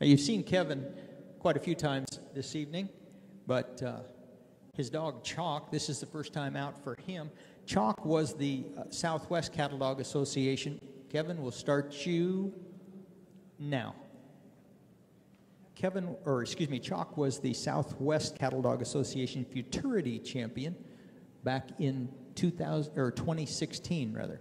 Now, you've seen Kevin quite a few times this evening, but uh, his dog Chock, this is the first time out for him. Chock was the uh, Southwest Cattle Dog Association. Kevin, will start you now. Kevin, or excuse me, Chock was the Southwest Cattle Dog Association Futurity Champion back in 2000 or 2016, rather.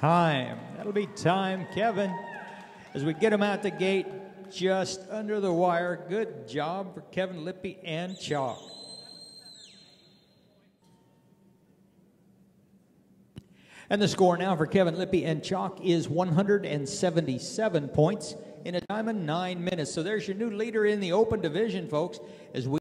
Time. That'll be time, Kevin. As we get him out the gate, just under the wire. Good job for Kevin Lippe and Chock. And the score now for Kevin Lippe and Chock is 177 points in a time of nine minutes. So there's your new leader in the open division, folks, as we